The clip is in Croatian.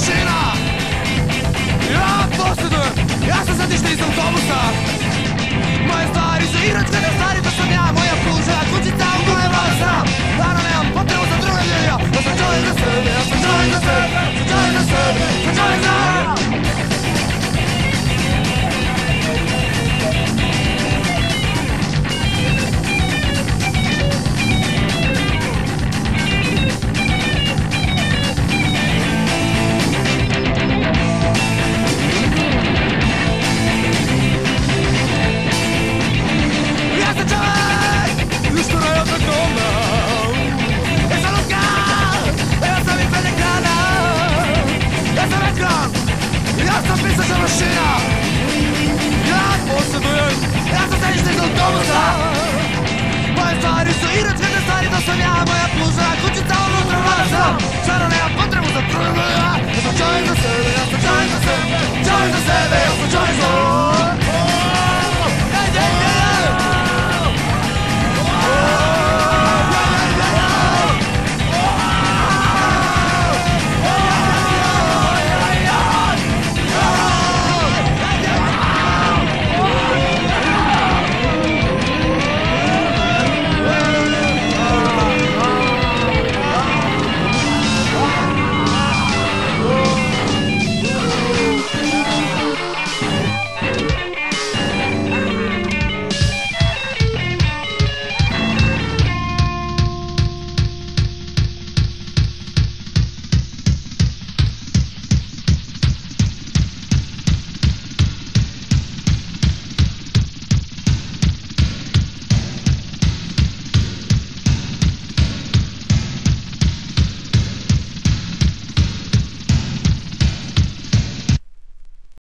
mašina! Ja posjedujem! Ja sam sad iz autobusa!